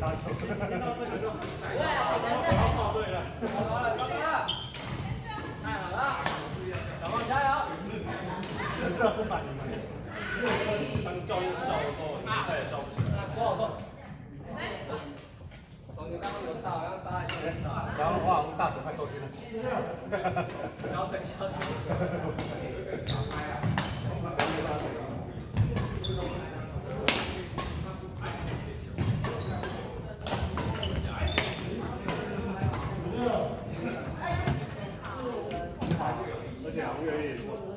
好险没杀球。太好了，小王加油！不要说反应吗？当教练笑的时候，你再也笑不起来。说好痛。手你刚刚有到，刚杀一下。然后哇，我们大腿快抽筋了。小腿小腿。いやいや。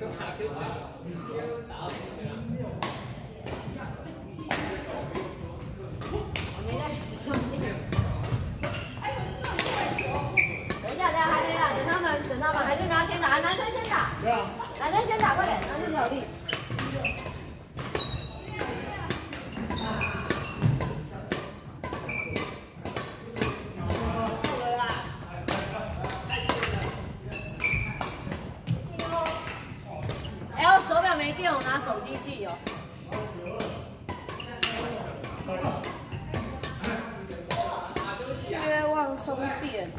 等一下，等一下，还没啦，等他们，等他们，还是你们要先打，男生先打。对啊。男生先打，快点，男生才有一定要，拿手机记哦。缺忘充电。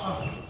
要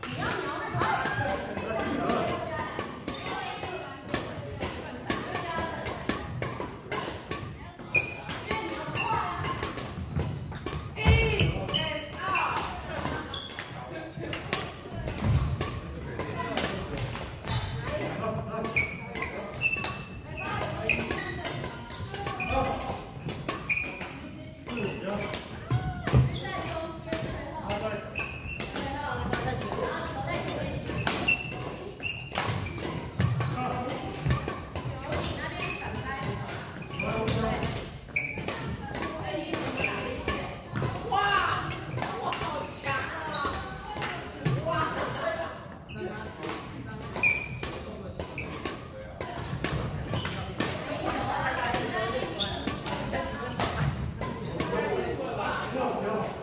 没